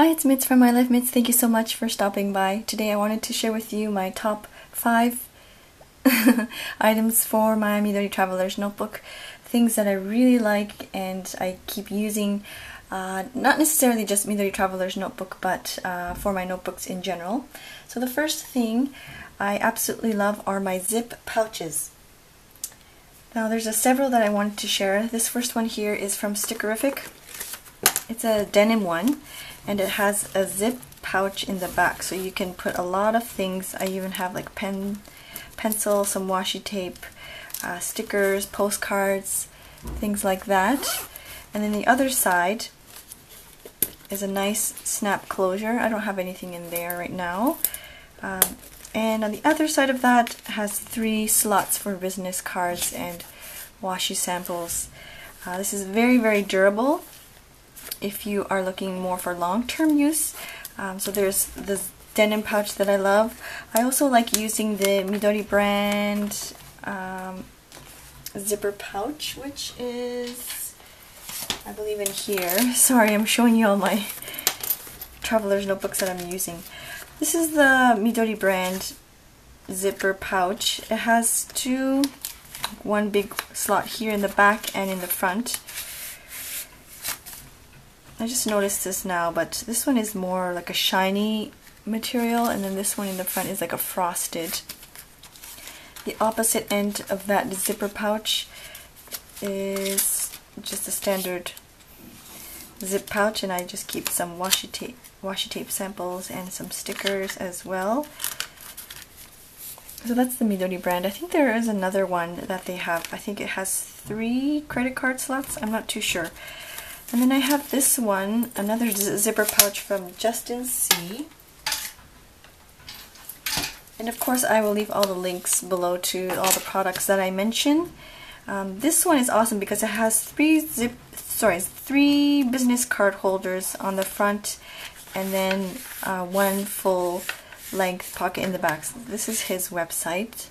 Hi, it's Mits from My Life Mits. Thank you so much for stopping by. Today I wanted to share with you my top five items for my Midori Traveler's Notebook. Things that I really like and I keep using, uh, not necessarily just Midori Traveler's Notebook, but uh, for my notebooks in general. So the first thing I absolutely love are my zip pouches. Now there's a several that I wanted to share. This first one here is from Stickerrific. It's a denim one and it has a zip pouch in the back so you can put a lot of things. I even have like pen, pencil, some washi tape, uh, stickers, postcards, things like that. And then the other side is a nice snap closure. I don't have anything in there right now. Um, and on the other side of that has three slots for business cards and washi samples. Uh, this is very, very durable if you are looking more for long-term use. Um, so there's this denim pouch that I love. I also like using the Midori brand um, zipper pouch, which is, I believe in here. Sorry, I'm showing you all my traveler's notebooks that I'm using. This is the Midori brand zipper pouch. It has two, one big slot here in the back and in the front. I just noticed this now, but this one is more like a shiny material, and then this one in the front is like a frosted. The opposite end of that zipper pouch is just a standard zip pouch, and I just keep some washi tape, washi tape samples and some stickers as well. So that's the Midori brand. I think there is another one that they have. I think it has three credit card slots. I'm not too sure. And then I have this one, another zipper pouch from Justin C. And of course I will leave all the links below to all the products that I mention. Um, this one is awesome because it has three zip, sorry, three business card holders on the front and then uh, one full length pocket in the back. So this is his website.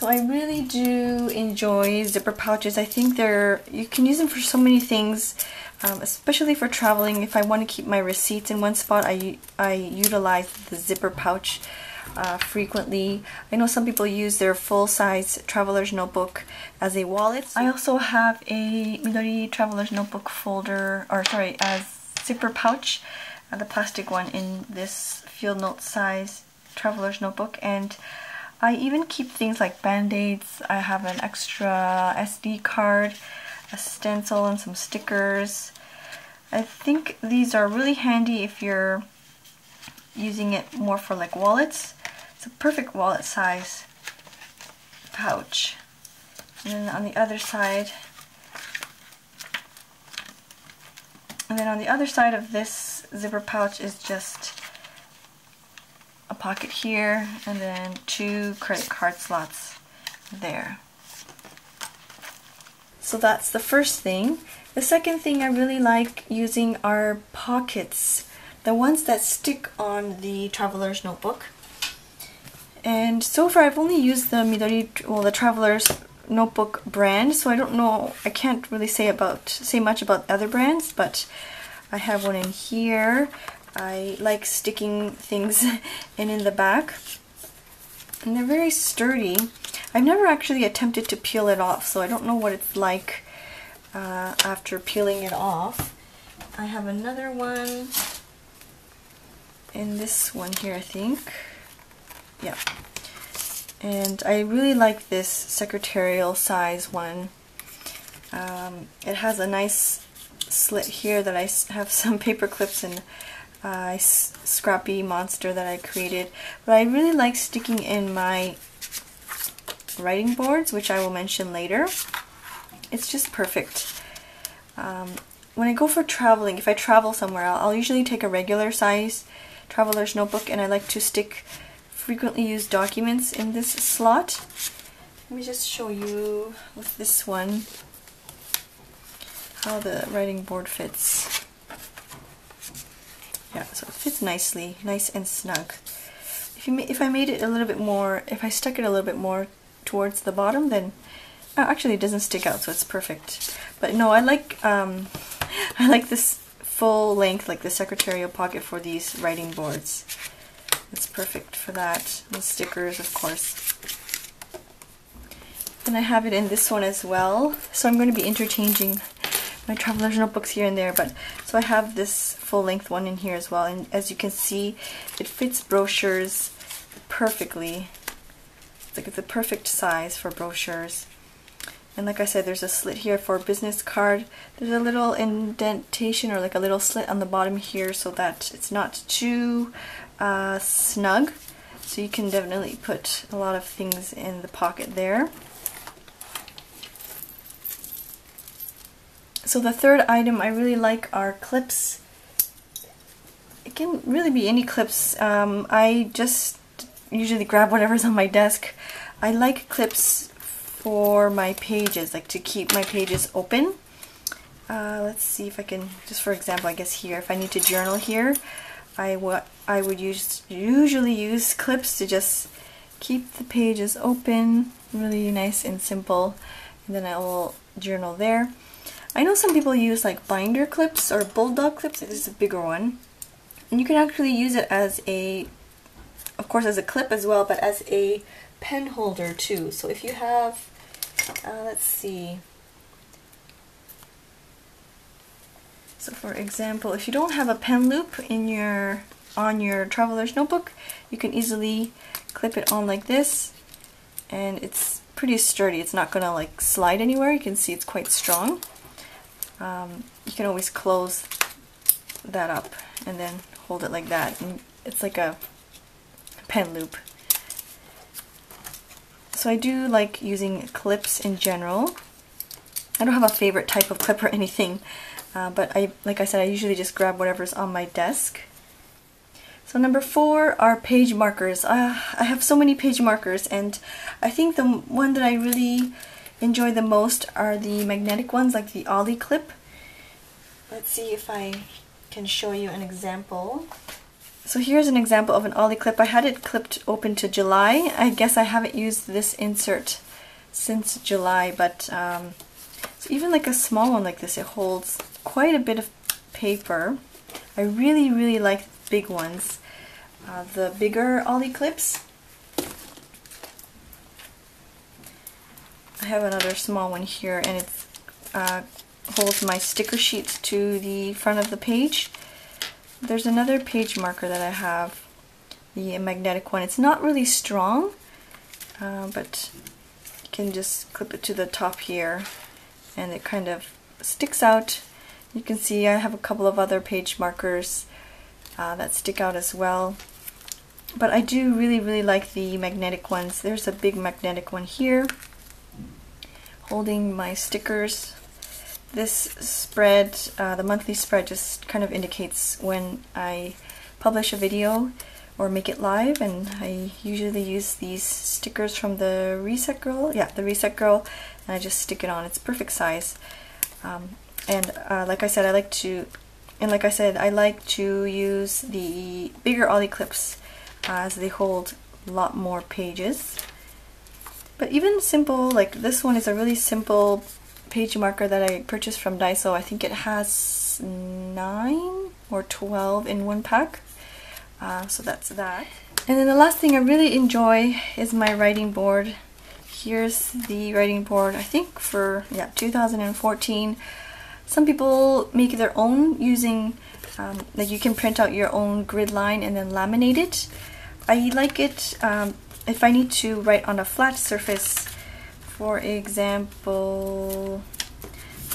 So I really do enjoy zipper pouches. I think they're, you can use them for so many things, um, especially for traveling. If I want to keep my receipts in one spot, I, I utilize the zipper pouch uh, frequently. I know some people use their full-size traveler's notebook as a wallet. I also have a Midori traveler's notebook folder, or sorry, a zipper pouch, uh, the plastic one in this field note size traveler's notebook. and I even keep things like band-aids. I have an extra SD card, a stencil, and some stickers. I think these are really handy if you're using it more for like wallets. It's a perfect wallet size pouch. And then on the other side, and then on the other side of this zipper pouch is just pocket here, and then two credit card slots there. So that's the first thing. The second thing I really like using are pockets. The ones that stick on the traveler's notebook. And so far I've only used the Midori, well the traveler's notebook brand, so I don't know, I can't really say about say much about other brands, but I have one in here. I like sticking things in in the back. And they're very sturdy. I've never actually attempted to peel it off, so I don't know what it's like uh, after peeling it off. I have another one in this one here, I think. Yeah. And I really like this secretarial size one. Um, it has a nice slit here that I have some paper clips and uh, scrappy monster that I created. But I really like sticking in my writing boards, which I will mention later. It's just perfect. Um, when I go for traveling, if I travel somewhere, I'll, I'll usually take a regular size traveler's notebook and I like to stick frequently used documents in this slot. Let me just show you with this one how the writing board fits. Yeah, so it fits nicely, nice and snug. If you if I made it a little bit more, if I stuck it a little bit more towards the bottom, then oh, actually it doesn't stick out, so it's perfect. But no, I like um, I like this full length, like the secretarial pocket for these writing boards. It's perfect for that. The stickers, of course. And I have it in this one as well. So I'm going to be interchanging my traveler's notebooks here and there. But So I have this full-length one in here as well. And as you can see, it fits brochures perfectly. It's like it's a perfect size for brochures. And like I said, there's a slit here for a business card. There's a little indentation or like a little slit on the bottom here so that it's not too uh, snug. So you can definitely put a lot of things in the pocket there. So the third item I really like are clips. It can really be any clips. Um, I just usually grab whatever's on my desk. I like clips for my pages, like to keep my pages open. Uh, let's see if I can, just for example, I guess here, if I need to journal here, I, I would use usually use clips to just keep the pages open, really nice and simple, and then I will journal there. I know some people use like binder clips or bulldog clips, this is a bigger one, and you can actually use it as a, of course as a clip as well, but as a pen holder too. So if you have uh, let's see. So for example, if you don't have a pen loop in your on your traveler's notebook, you can easily clip it on like this and it's pretty sturdy. It's not gonna like slide anywhere. You can see it's quite strong. Um, you can always close that up and then hold it like that. And it's like a pen loop. So I do like using clips in general. I don't have a favorite type of clip or anything, uh, but I, like I said, I usually just grab whatever's on my desk. So number four are page markers. Uh, I have so many page markers and I think the one that I really enjoy the most are the magnetic ones like the Ollie clip. Let's see if I can show you an example. So here's an example of an ollie clip. I had it clipped open to July. I guess I haven't used this insert since July, but um, so even like a small one like this, it holds quite a bit of paper. I really, really like big ones. Uh, the bigger ollie clips. I have another small one here and it uh, holds my sticker sheets to the front of the page. There's another page marker that I have, the magnetic one. It's not really strong, uh, but you can just clip it to the top here and it kind of sticks out. You can see I have a couple of other page markers uh, that stick out as well. But I do really, really like the magnetic ones. There's a big magnetic one here holding my stickers this spread, uh, the monthly spread, just kind of indicates when I publish a video or make it live and I usually use these stickers from the Reset Girl, yeah, the Reset Girl, and I just stick it on. It's perfect size. Um, and uh, like I said, I like to, and like I said, I like to use the bigger ollie clips as they hold a lot more pages. But even simple, like this one is a really simple page marker that I purchased from Daiso. I think it has 9 or 12 in one pack. Uh, so that's that. And then the last thing I really enjoy is my writing board. Here's the writing board, I think for yeah 2014. Some people make their own using, um, like you can print out your own grid line and then laminate it. I like it um, if I need to write on a flat surface for example,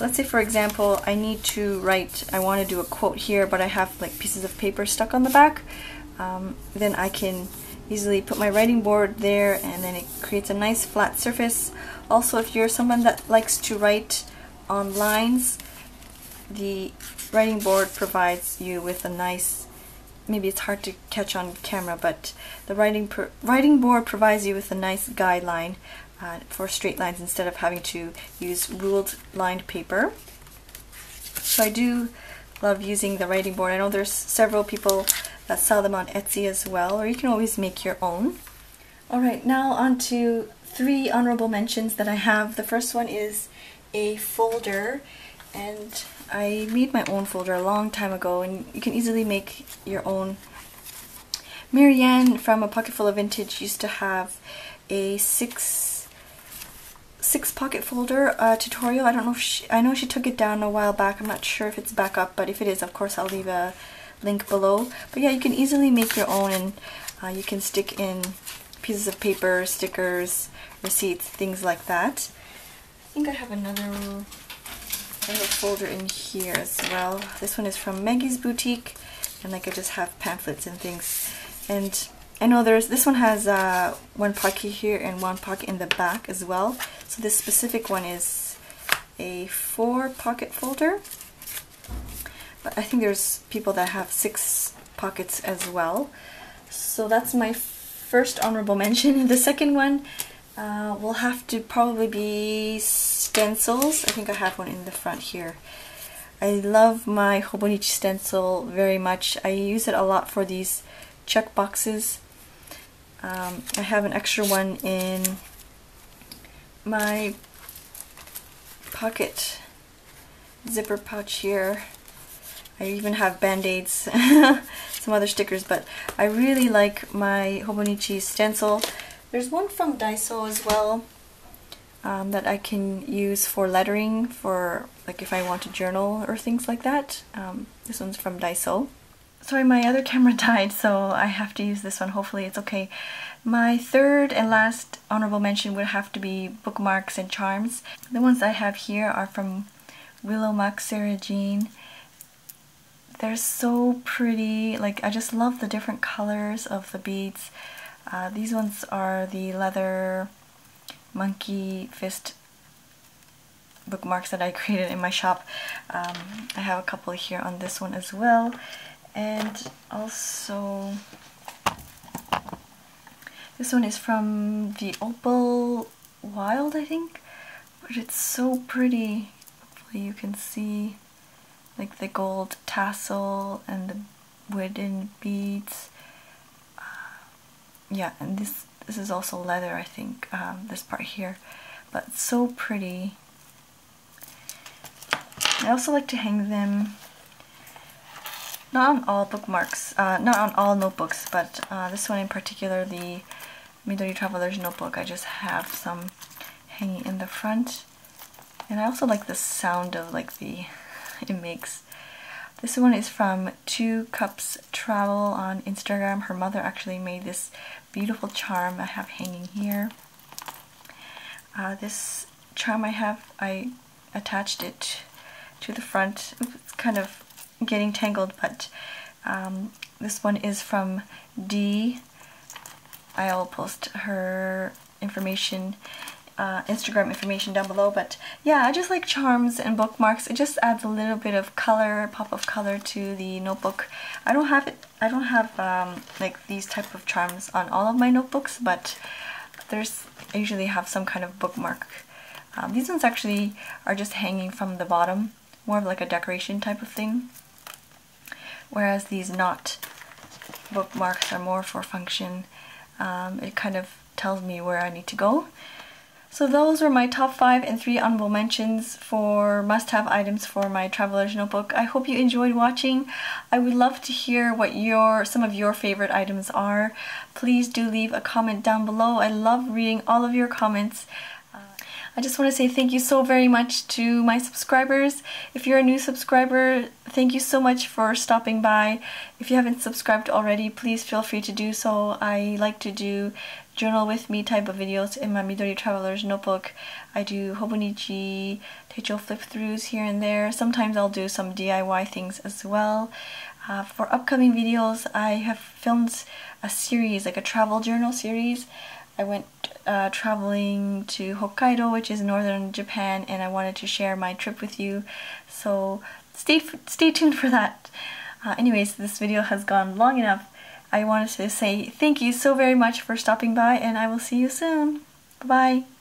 let's say for example, I need to write, I want to do a quote here, but I have like pieces of paper stuck on the back, um, then I can easily put my writing board there and then it creates a nice flat surface. Also, if you're someone that likes to write on lines, the writing board provides you with a nice maybe it's hard to catch on camera, but the writing writing board provides you with a nice guideline uh, for straight lines instead of having to use ruled lined paper. So I do love using the writing board. I know there's several people that sell them on Etsy as well, or you can always make your own. Alright, now on to three honorable mentions that I have. The first one is a folder, and I made my own folder a long time ago and you can easily make your own. Marianne from A Pocket Full of Vintage used to have a six six pocket folder uh, tutorial. I don't know if she, I know she took it down a while back. I'm not sure if it's back up, but if it is, of course, I'll leave a link below. But yeah, you can easily make your own and uh, you can stick in pieces of paper, stickers, receipts, things like that. I think I have another little folder in here as well. This one is from Maggie's Boutique and like I just have pamphlets and things. And I know there's this one has uh, one pocket here and one pocket in the back as well. So this specific one is a four pocket folder. But I think there's people that have six pockets as well. So that's my first honorable mention. The second one uh, will have to probably be stencils. I think I have one in the front here. I love my Hobonichi stencil very much. I use it a lot for these check boxes. Um, I have an extra one in my pocket zipper pouch here. I even have band-aids, some other stickers, but I really like my Hobonichi stencil. There's one from Daiso as well um, that I can use for lettering for like if I want to journal or things like that. Um, this one's from Daiso. Sorry, my other camera died, so I have to use this one. Hopefully it's okay. My third and last honorable mention would have to be bookmarks and charms. The ones I have here are from Willow Muck Sarah Jean. They're so pretty. Like, I just love the different colors of the beads. Uh, these ones are the leather monkey fist bookmarks that I created in my shop. Um, I have a couple here on this one as well. And also, this one is from the Opal Wild, I think. But it's so pretty. Hopefully you can see like the gold tassel and the wooden beads. Yeah, and this this is also leather, I think, um, this part here. But so pretty. I also like to hang them, not on all bookmarks, uh, not on all notebooks, but uh, this one in particular, the Midori Traveler's Notebook, I just have some hanging in the front. And I also like the sound of like the, it makes. This one is from Two Cups Travel on Instagram. Her mother actually made this beautiful charm I have hanging here. Uh, this charm I have, I attached it to the front. It's kind of getting tangled, but um, this one is from D. I'll post her information uh, Instagram information down below. But yeah, I just like charms and bookmarks. It just adds a little bit of color, pop of color to the notebook. I don't have it. I don't have um, like these type of charms on all of my notebooks, but there's I usually have some kind of bookmark. Um, these ones actually are just hanging from the bottom, more of like a decoration type of thing. Whereas these knot bookmarks are more for function. Um, it kind of tells me where I need to go. So those were my top 5 and 3 honorable mentions for must-have items for my traveler's notebook. I hope you enjoyed watching. I would love to hear what your some of your favorite items are. Please do leave a comment down below. I love reading all of your comments. Uh, I just want to say thank you so very much to my subscribers. If you're a new subscriber, thank you so much for stopping by. If you haven't subscribed already, please feel free to do so. I like to do journal with me type of videos in my Midori Traveler's notebook. I do Hobonichi Techo flip throughs here and there. Sometimes I'll do some DIY things as well. Uh, for upcoming videos, I have filmed a series, like a travel journal series. I went uh, traveling to Hokkaido, which is northern Japan, and I wanted to share my trip with you. So stay stay tuned for that. Uh, anyways, this video has gone long enough. I wanted to say thank you so very much for stopping by, and I will see you soon. Bye bye.